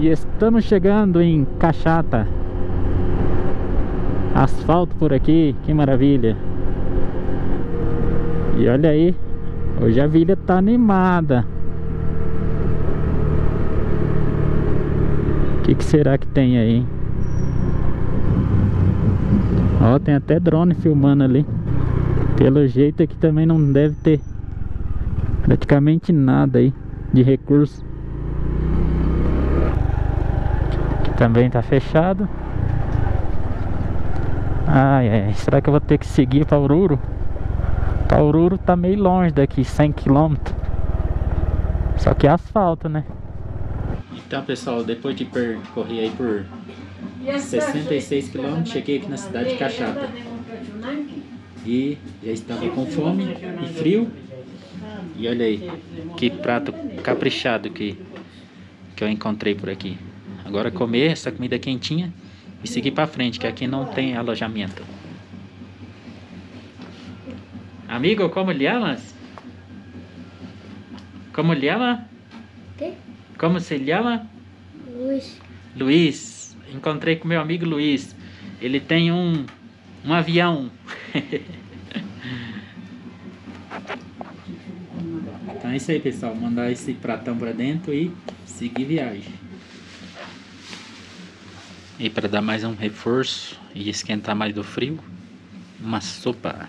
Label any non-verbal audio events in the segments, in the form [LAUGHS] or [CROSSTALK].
E estamos chegando em Caxata. Asfalto por aqui, que maravilha. E olha aí Hoje a vila tá animada. O que, que será que tem aí? Ó, tem até drone filmando ali. Pelo jeito aqui também não deve ter Praticamente nada aí De recurso Aqui também tá fechado. Ai, ai, será que eu vou ter que seguir para Ururo? Para Ururo tá meio longe daqui, 100 km Só que é asfalto, né? Então pessoal, depois de percorrer aí por 66 km, cheguei aqui na cidade de Caxata E já estava com fome e frio. E olha aí, que prato caprichado que, que eu encontrei por aqui Agora comer essa comida quentinha e seguir para frente, que aqui não tem alojamento. Amigo, como lhe llamas? Como lhe? ¿Qué? Como se llama? Luis. Luiz. Encontrei com meu amigo Luiz. Ele tem um, um avião. [LAUGHS] então é isso aí, pessoal. Mandar esse pratão para dentro e seguir viagem. E para dar mais um reforço e esquentar mais do frio, uma sopa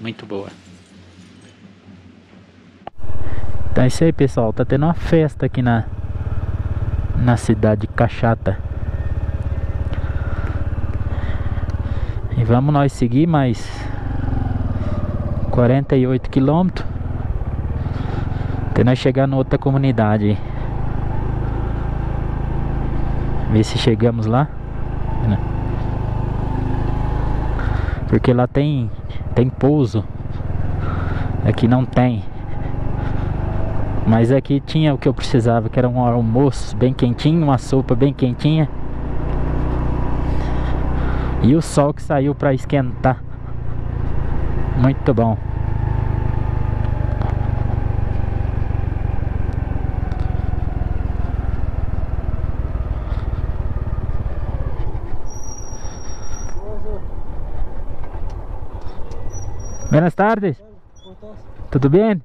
muito boa. Então é isso aí pessoal, tá tendo uma festa aqui na, na cidade de Caxata. E vamos nós seguir mais 48 quilômetros até nós chegar na outra comunidade. Ver se chegamos lá. Né? Porque lá tem tem pouso. Aqui não tem. Mas aqui tinha o que eu precisava, que era um almoço bem quentinho, uma sopa bem quentinha. E o sol que saiu para esquentar. Muito bom. Buenas tardes. ¿Cómo estás? Tudo bem?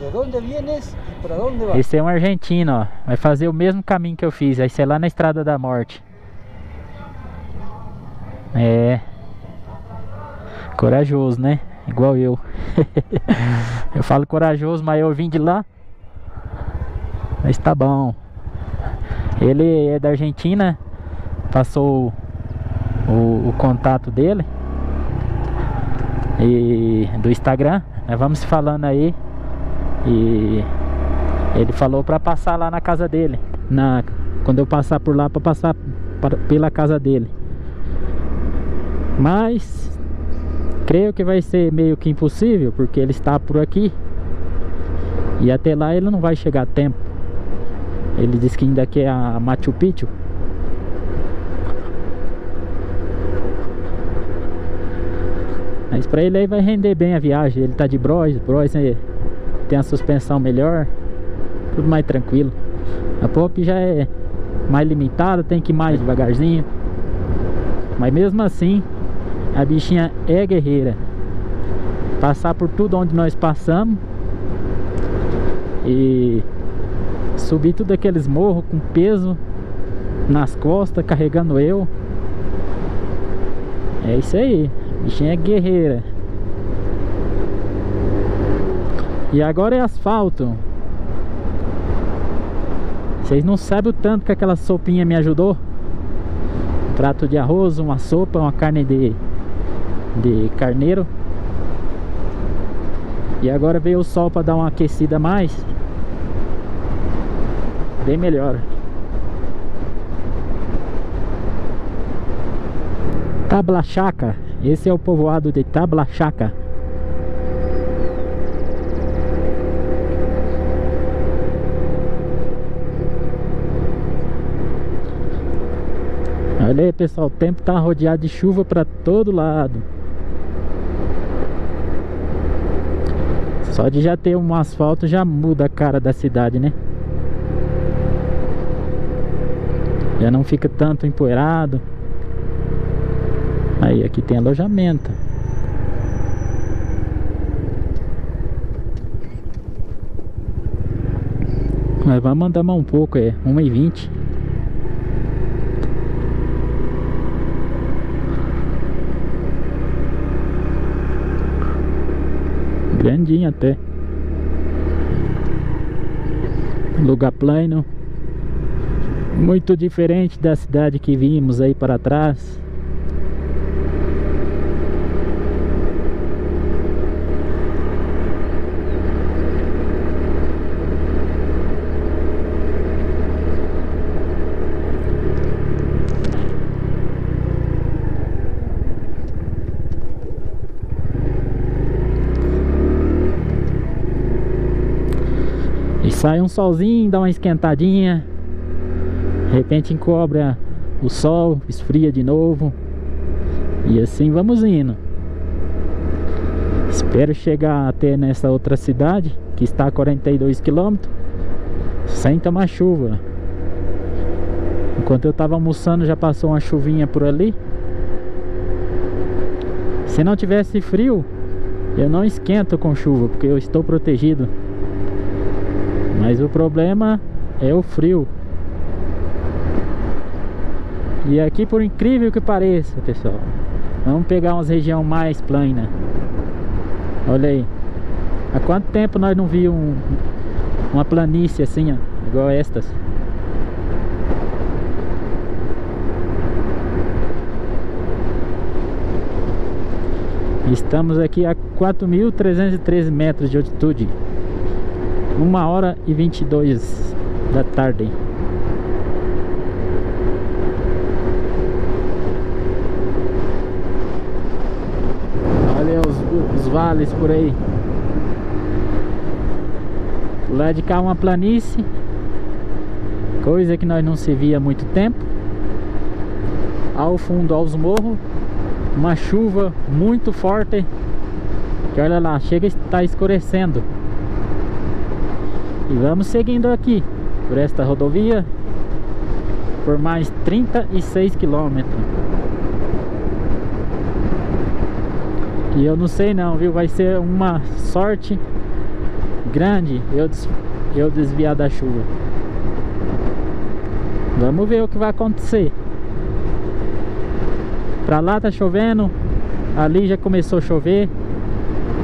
¿De dónde vienes y para vas? Esse é um argentino, ó. Vai fazer o mesmo caminho que eu fiz. Vai ser lá na Estrada da Morte. É. Corajoso, né? Igual eu. [LAUGHS] eu falo corajoso, mas eu vim de lá. Mas tá bom. Ele é da Argentina. Passou o, o contato dele. E do Instagram. Nós vamos se falando aí. E ele falou pra passar lá na casa dele. Na, quando eu passar por lá, pra passar para- pela casa dele. Mas creio que vai ser meio que impossível, porque ele está por aqui. E até lá ele não vai chegar a tempo. Ele disse que ainda quer a Machu Picchu. Mas pra ele aí vai render bem a viagem. Ele tá de Bros, Bros é- tem a suspensão melhor, tudo mais tranquilo. A Pop já é mais limitada, tem que ir mais devagarzinho. Mas mesmo assim, a bichinha é guerreira. Passar por tudo onde nós passamos e subir tudo aqueles morros com peso nas costas, carregando eu. É isso aí, bichinha é guerreira. E agora é asfalto. Vocês não sabem o tanto que aquela sopinha me ajudou. Um prato de arroz, uma sopa, uma carne de, de carneiro. E agora veio o sol para dar uma aquecida mais. Bem melhor. Tablachaca. Esse é o povoado de Tablachaca. Olha aí pessoal, o tempo tá rodeado de chuva para todo lado. Só de já ter um asfalto já muda a cara da cidade, né? Já não fica tanto empoeirado. Aí, aqui tem alojamento. Mas vamos andar mais um pouco, é 1h20. Grandinho até. Lugar plano. Muito diferente da cidade que vimos aí para trás. Sai um solzinho, dá uma esquentadinha. De repente encobre o sol, esfria de novo. E assim vamos indo. Espero chegar até nessa outra cidade, que está a 42 km, sem tomar chuva. Enquanto eu estava almoçando, já passou uma chuvinha por ali. Se não tivesse frio, eu não esquento com chuva, porque eu estou protegido. Mas o problema é o frio. E aqui, por incrível que pareça, pessoal, vamos pegar umas região mais plana. Olha aí. Há quanto tempo nós não vimos um, uma planície assim, ó, igual estas? Estamos aqui a 4.313 metros de altitude. Uma hora e 22 da tarde. Olha os, os vales por aí. Lá de cá uma planície. Coisa que nós não se via há muito tempo. Ao fundo aos morros. Uma chuva muito forte. Que olha lá, chega a estar escurecendo. E vamos seguindo aqui por esta rodovia por mais 36 quilômetros. E eu não sei não, viu? Vai ser uma sorte grande eu, des eu desviar da chuva. Vamos ver o que vai acontecer. Pra lá tá chovendo, ali já começou a chover.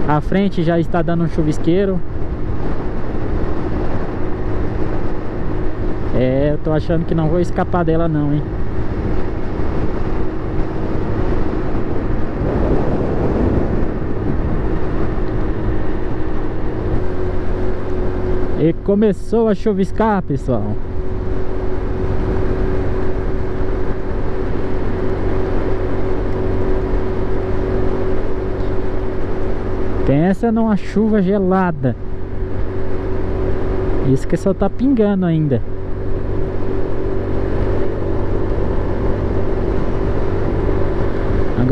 A frente já está dando um chuvisqueiro. É, eu tô achando que não vou escapar dela não, hein. E começou a chuviscar, pessoal. Pensa numa chuva gelada. Isso que só tá pingando ainda.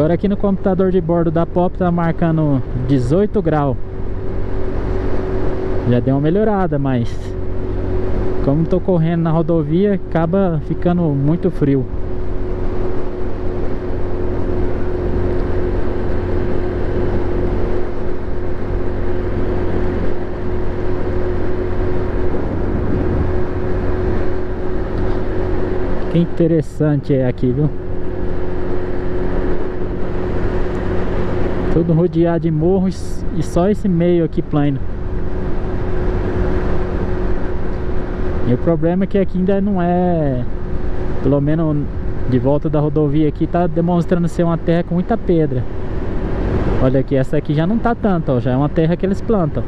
Agora aqui no computador de bordo da Pop tá marcando 18 graus. Já deu uma melhorada, mas como tô correndo na rodovia, acaba ficando muito frio. Que interessante é aqui, viu? Tudo rodeado de morros e só esse meio aqui plano. E o problema é que aqui ainda não é, pelo menos de volta da rodovia aqui, tá demonstrando ser uma terra com muita pedra. Olha aqui, essa aqui já não tá tanto, ó, já é uma terra que eles plantam.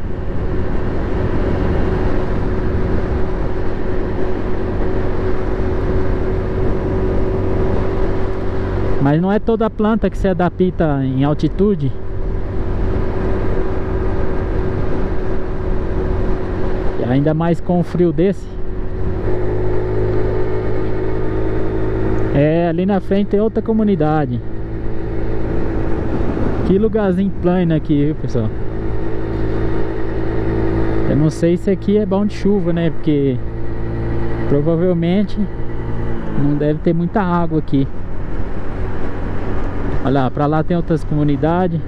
Mas não é toda planta que se adapta em altitude. E ainda mais com o frio desse. É, ali na frente tem outra comunidade. Que lugarzinho plano aqui, viu, pessoal? Eu não sei se aqui é bom de chuva, né? Porque provavelmente Não deve ter muita água aqui. Olha lá, pra lá tem outras comunidades.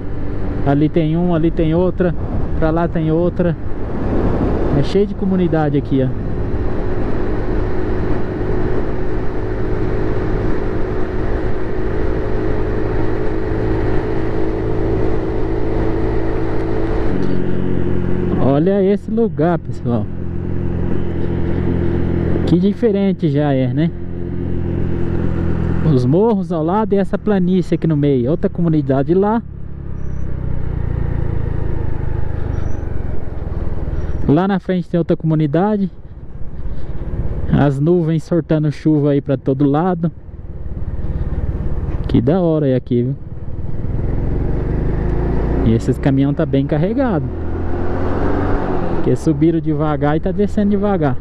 Ali tem uma, ali tem outra. Pra lá tem outra. É cheio de comunidade aqui, ó. Olha esse lugar, pessoal. Que diferente já é, né? Os morros ao lado e essa planície aqui no meio. Outra comunidade lá. Lá na frente tem outra comunidade. As nuvens sortando chuva aí pra todo lado. Que da hora é aqui, viu? E esses caminhão tá bem carregado. Porque subiram devagar e tá descendo devagar.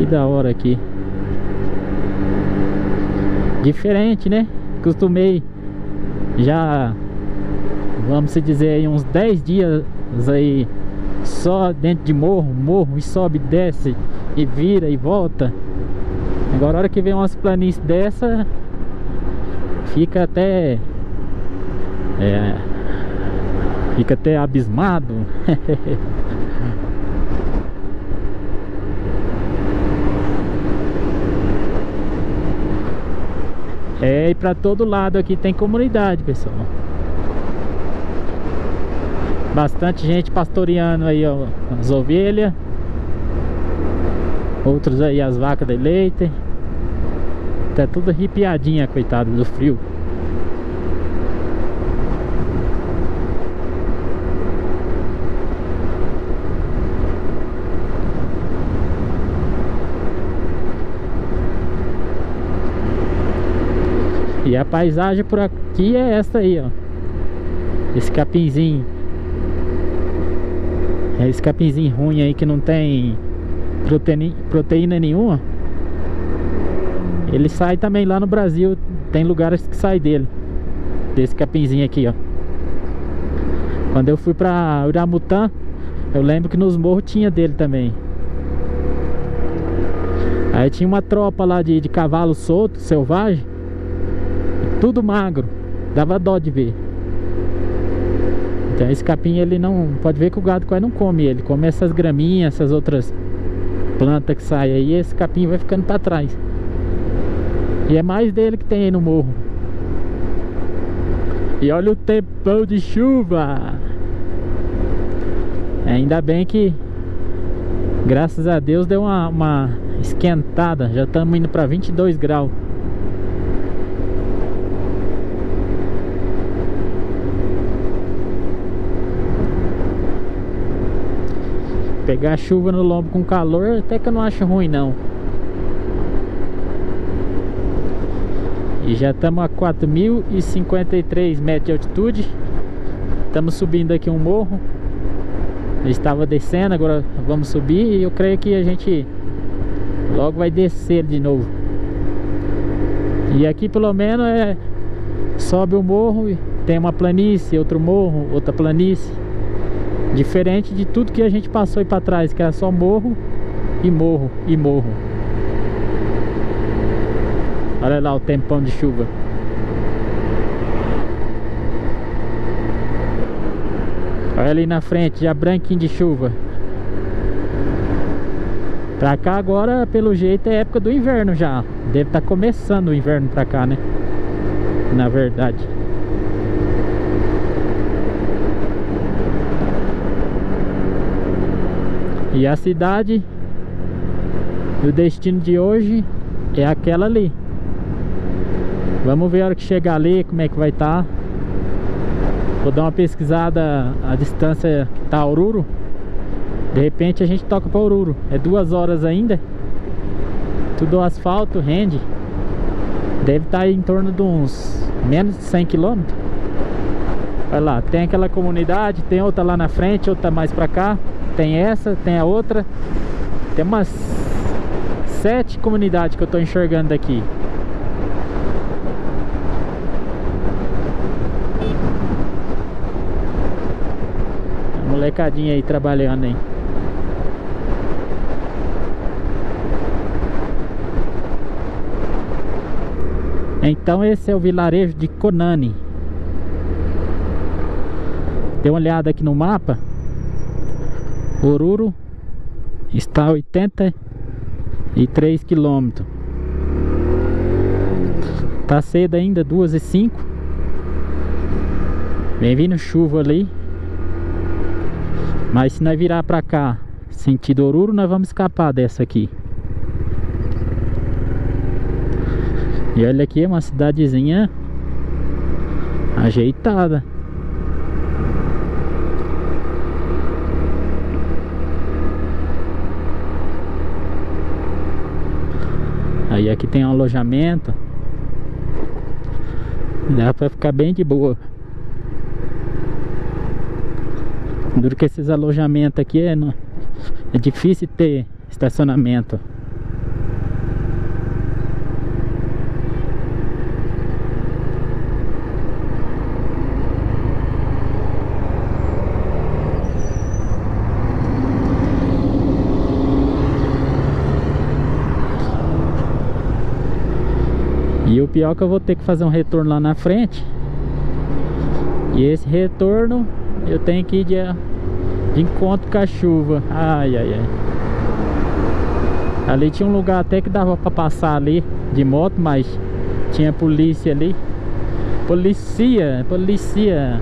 Que da hora aqui. Diferente, né? Costumei já, vamos dizer aí, uns 10 dias aí só dentro de morro, morro e sobe, desce e vira e volta. Agora a hora que vem umas planícies dessa, fica até é, fica até abismado. [LAUGHS] É, e pra todo lado aqui tem comunidade, pessoal. Bastante gente pastoreando aí, ó, as ovelhas. Outros aí as vacas de leite. Tá tudo arrepiadinha, coitado do frio. E a paisagem por aqui é essa aí, ó. Esse capinzinho. É esse capinzinho ruim aí que não tem proteína, proteína nenhuma. Ele sai também lá no Brasil. Tem lugares que sai dele. Desse capinzinho aqui, ó. Quando eu fui pra Uramutã, eu lembro que nos morros tinha dele também. Aí tinha uma tropa lá de, de cavalo solto, selvagem. Tudo magro. Dava dó de ver. Então esse capim ele não... Pode ver que o gado quase não come ele. Come essas graminhas, essas outras plantas que saem aí. Esse capim vai ficando para trás. E é mais dele que tem aí no morro. E olha o tempão de chuva. Ainda bem que Graças a Deus deu uma, uma esquentada Já estamos indo para 22 graus Pegar chuva no lombo com calor até que eu não acho ruim não. E já estamos a 4.053 metros de altitude. Estamos subindo aqui um morro. Estava descendo, agora vamos subir E eu creio que a gente logo vai descer de novo. E aqui pelo menos é Sobe o morro e tem uma planície, outro morro, outra planície Diferente de tudo que a gente passou aí pra trás, que era só morro e morro e morro. Olha lá o tempão de chuva. Olha ali na frente, já branquinho de chuva. Pra cá agora, pelo jeito, é época do inverno já. Deve estar tá começando o inverno pra cá, né? Na verdade. E a cidade O destino de hoje É aquela ali. Vamos ver a hora que chegar ali Como é que vai estar tá. Vou dar uma pesquisada A distância que tá Oruro. De repente a gente toca para Oruro. É duas horas ainda. Tudo asfalto, rende. Deve estar tá em torno de uns Menos de 100 km Olha lá, tem aquela comunidade Tem outra lá na frente, outra mais pra cá tem essa, tem a outra. Tem umas sete comunidades que eu estou enxergando aqui. A molecadinha aí trabalhando, hein? Então esse é o vilarejo de Conani. Dê uma olhada aqui no mapa. Oruro está a 83 quilômetros. Tá cedo ainda, 2 e 5 Vem vindo chuva ali. Mas se nós virar pra cá Sentido Oruro, nós vamos escapar dessa aqui. E olha aqui, uma cidadezinha Ajeitada Aí aqui tem um alojamento. Dá pra ficar bem de boa. Duro que esses alojamentos aqui é, é difícil ter estacionamento Pior que eu vou ter que fazer um retorno lá na frente. E esse retorno eu tenho que ir de, de encontro com a chuva. Ai, ai, ai. Ali tinha um lugar até que dava pra passar ali de moto Mas tinha polícia ali. Policia, policia.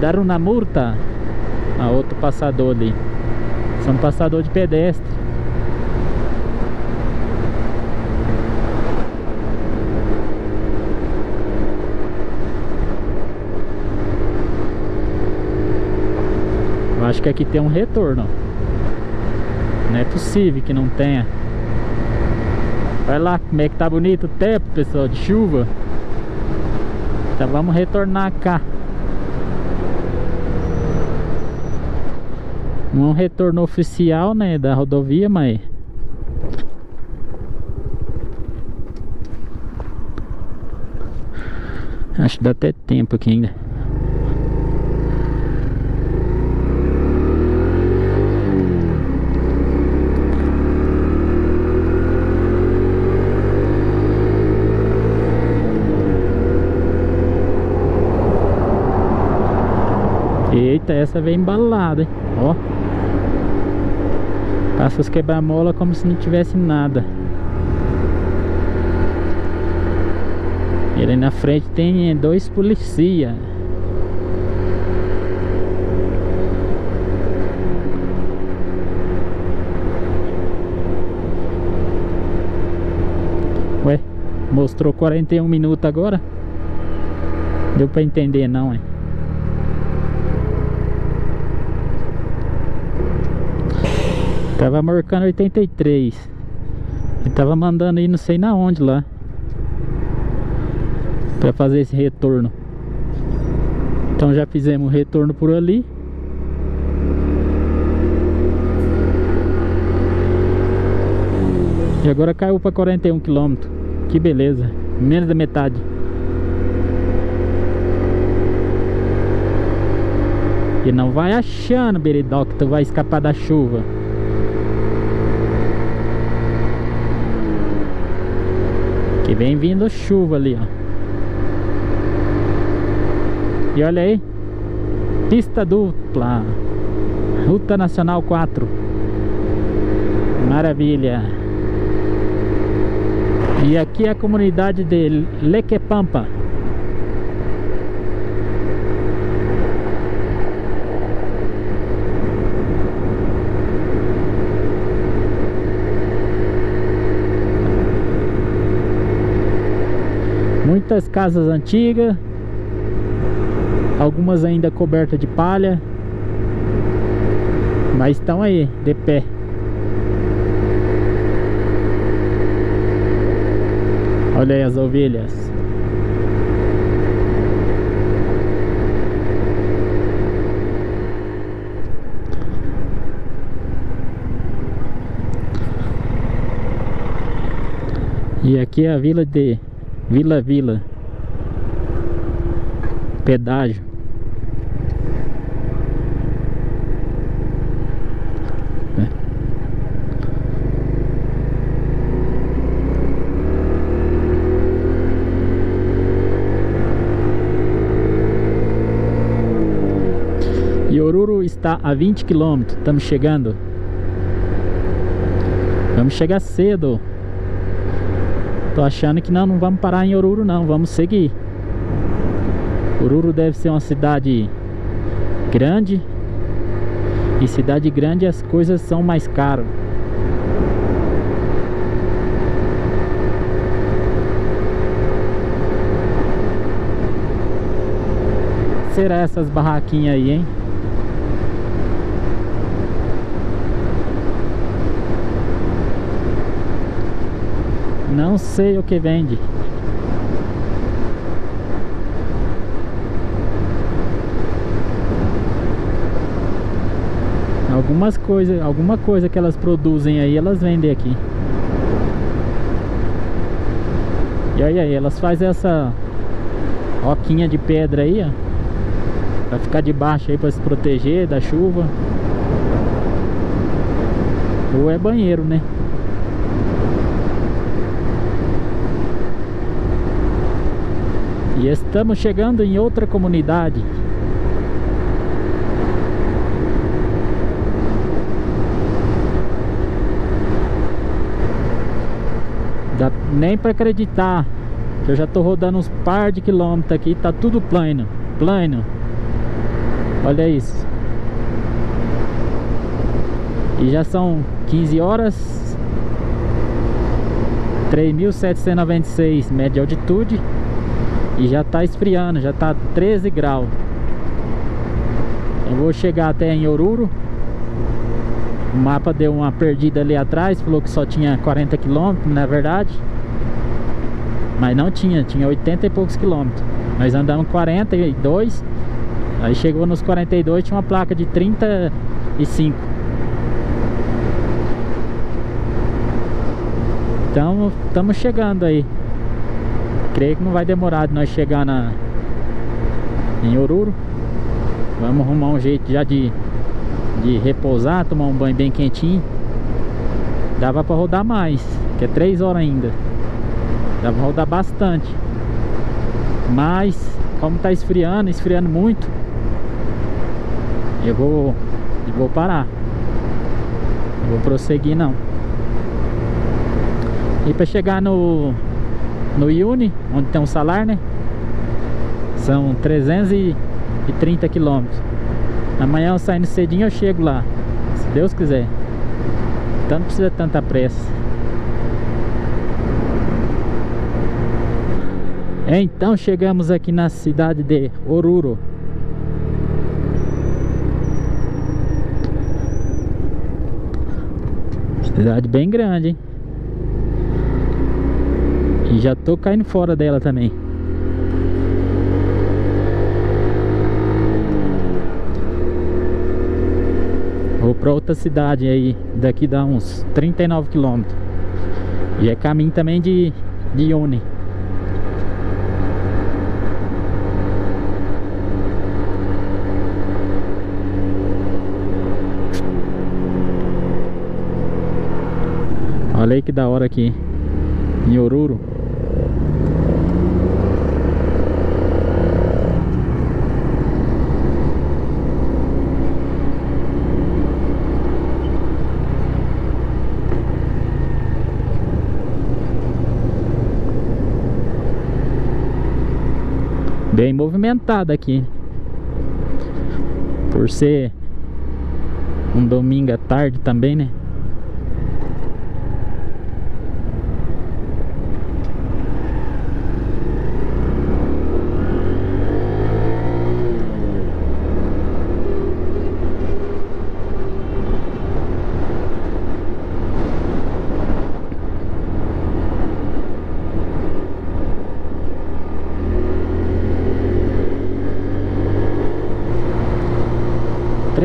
Daram na multa A outro passador ali. São passador de pedestre acho que aqui tem um retorno. Não é possível que não tenha. Vai lá como é que tá bonito o tempo, pessoal, de chuva. Então vamos retornar cá. Não é retorno oficial, né, da rodovia, mas... Acho que dá até tempo aqui ainda Eita, essa vem embalada, hein? Ó. Passa os quebra-mola como se não tivesse nada. E ali na frente tem dois polícia. Ué, mostrou 41 minutos agora? Deu pra entender não, hein? Tava marcando 83 E tava mandando ir não sei na onde lá. Pra fazer esse retorno. Então já fizemos o retorno por ali. E agora caiu para 41 km Que beleza. Menos da metade. E não vai achando, Beridó, que tu vai escapar da chuva E vem vindo chuva ali, ó. E olha aí. Pista dupla. Ruta Nacional 4. Maravilha. E aqui é a comunidade de Lequepampa. Muitas casas antigas Algumas ainda cobertas de palha Mas estão aí, de pé. Olha aí as ovelhas. E aqui é a vila de Vila Vila Pedágio é. Oruro está a 20 km, estamos chegando. Vamos chegar cedo. Tô achando que não, não vamos parar em Oruro não. Vamos seguir. Oruro deve ser uma cidade grande. E cidade grande as coisas são mais caras. Será essas barraquinhas aí, hein? Não sei o que vende. Algumas coisas, alguma coisa que elas produzem aí, elas vendem aqui. E aí, aí elas fazem essa roquinha de pedra aí, ó. Vai ficar debaixo aí para se proteger da chuva. Ou é banheiro, né? Estamos chegando em outra comunidade. Dá nem para acreditar que eu já tô rodando uns par de quilômetros aqui, tá tudo plano, plano. Olha isso. E já são 15 horas 3.796 média altitude e já tá esfriando, já tá 13 graus Eu vou chegar até em Oruro. O mapa deu uma perdida ali atrás Falou que só tinha 40 km, na verdade? Mas não tinha, tinha 80 e poucos quilômetros. Nós andamos 42 Aí chegou nos 42, tinha uma placa de 35 Então, estamos chegando aí creio que não vai demorar de nós chegar na em Oruro. Vamos arrumar um jeito já de de repousar, tomar um banho bem quentinho. Dava pra rodar mais que é 3 horas ainda. Dava pra rodar bastante. Mas como tá esfriando, esfriando muito eu vou eu vou parar. Vou prosseguir não. E para chegar no no Iuni, onde tem um salar, né? São 330 quilômetros. Amanhã eu saindo cedinho eu chego lá, se Deus quiser. Então não precisa tanta pressa. Então chegamos aqui na cidade de Oruro. Cidade bem grande, hein? Já tô caindo fora dela também. Vou pra outra cidade aí Daqui dá uns 39 quilômetros. E é caminho também de, de Uni Olha aí que da hora aqui Em Oruro bem movimentada aqui Por ser um domingo à tarde também, né?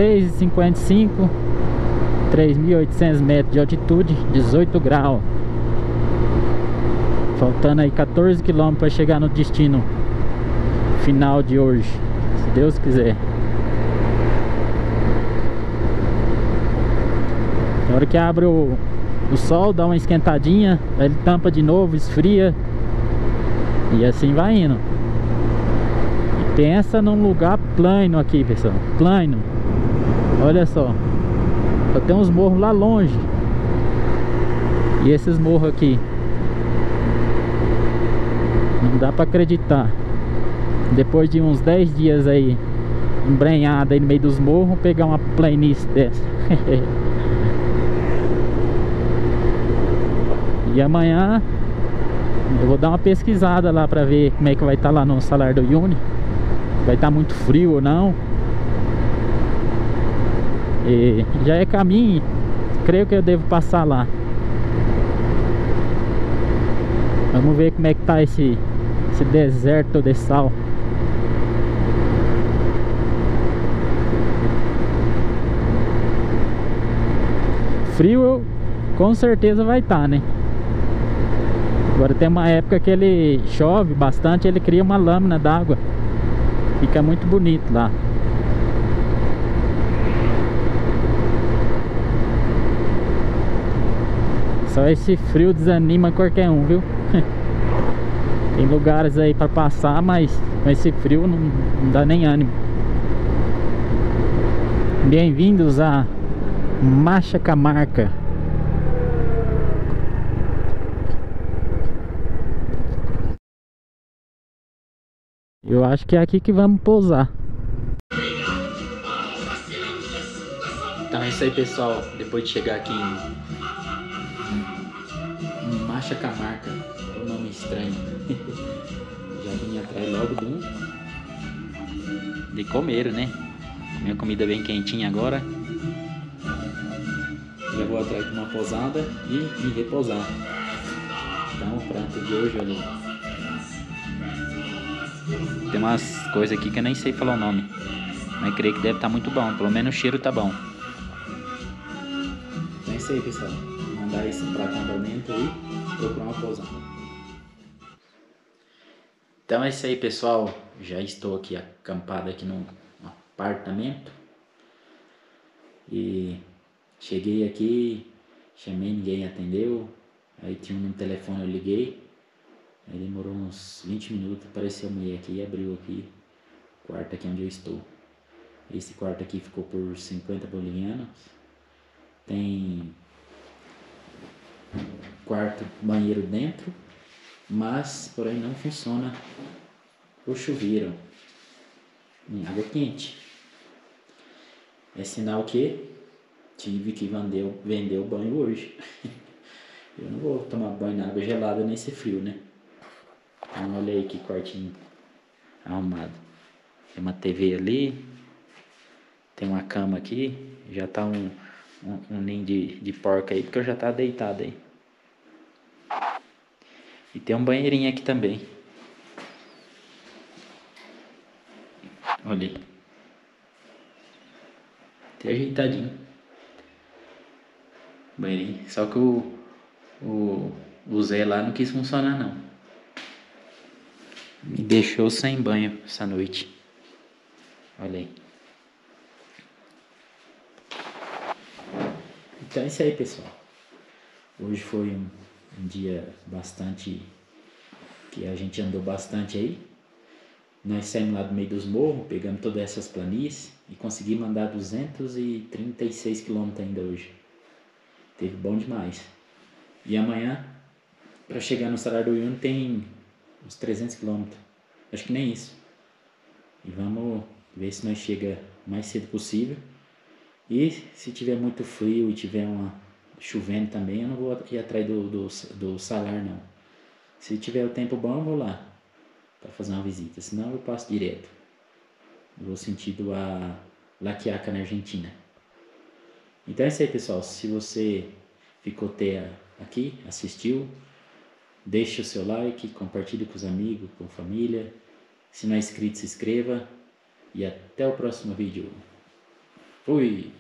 Três e cinquenta e cinco três mil oitocentos metros de altitude 18 graus faltando aí 14 quilômetros para chegar no destino final de hoje se Deus quiser na hora que abre o, o sol dá uma esquentadinha ele tampa de novo, esfria e assim vai indo Pensa num lugar plano aqui, pessoal. Plano. Olha só. Só tem uns morros lá longe. E esses morros aqui. Não dá pra acreditar. Depois de uns 10 dias aí embrenhado aí no meio dos morros, pegar uma planície dessa. [LAUGHS] e amanhã eu vou dar uma pesquisada lá pra ver como é que vai estar tá lá no salário do Uni. Vai estar tá muito frio ou não. E já é caminho, creio que eu devo passar lá. Vamos ver como é que tá esse, esse deserto de sal. Frio com certeza vai estar, tá, né? Agora tem uma época que ele chove bastante, ele cria uma lâmina d'água. Fica muito bonito lá. Só esse frio desanima qualquer um, viu? [LAUGHS] Tem lugares aí para passar, mas com esse frio não, não dá nem ânimo. Bem-vindos a Macha Camarca. Eu acho que é aqui que vamos pousar. Então é isso aí, pessoal. Depois de chegar aqui em, Macha Camarca, é um nome estranho. [LAUGHS] Já vim atrás logo de um de comer, né? Minha comida bem quentinha agora. Já vou atrás de uma posada e me repousar. Então o prato de hoje, olha. Tem umas coisas aqui que eu nem sei falar o nome. Mas creio que deve estar tá muito bom. Pelo menos o cheiro tá bom. Então é aí, pessoal. Mandar esse prato pra dentro e procurar uma pousada. Então é isso aí, pessoal. Já estou aqui acampado aqui no apartamento. E cheguei aqui, chamei, ninguém atendeu. Aí tinha um telefone, eu liguei. Aí demorou uns 20 minutos, apareceu a mulher aqui e abriu aqui o quarto aqui onde eu estou. Esse quarto aqui ficou por 50 bolivianos. Tem quarto, banheiro dentro, mas porém não funciona o chuveiro em água quente. É sinal que tive que vender, vender o banho hoje. [LAUGHS] Eu não vou tomar banho na água gelada nesse frio, né? Então olha aí que quartinho arrumado. Tem uma TV ali. Tem uma cama aqui. Já tá um, um, um ninho de, de porca aí, porque eu já tá deitado aí. E tem um banheirinho aqui também. Olha aí. Tem ajeitadinho. Banheirinho. Só que o, o, o Zé lá não quis funcionar não. Me deixou sem banho essa noite. Olha aí. Então é isso aí, pessoal. Hoje foi um, um dia bastante. que a gente andou bastante aí. Nós saímos lá do meio dos morros, pegamos todas essas planícies e conseguimos andar 236 quilômetros ainda hoje. Teve bom demais. E amanhã, para chegar no Yun, tem uns 300 quilômetros. Acho que nem isso. E vamos ver se nós chega o mais cedo possível. E se tiver muito frio e tiver uma chovendo também, eu não vou ir atrás do, do, do salar não. Se tiver o tempo bom, eu vou lá para fazer uma visita. Senão eu passo direto. Eu vou sentido a La Quiaca na Argentina. Então é isso aí, pessoal. Se você ficou até aqui, assistiu, Deixe o seu like, compartilhe com os amigos, com a família. Se não é inscrito, se inscreva. E até o próximo vídeo. Fui!